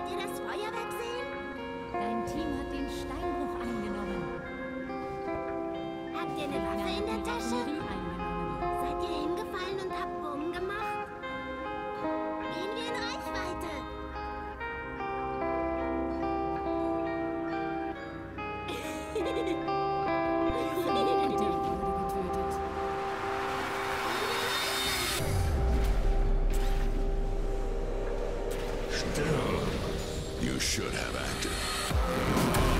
Wollt ihr das Feuerwerk sehen? Dein Team hat den Steinbruch eingenommen. Habt ihr eine Waffe in der Tasche? Seid ihr hingefallen und habt Bumm gemacht? Gehen wir in Reichweite. Still, should have acted.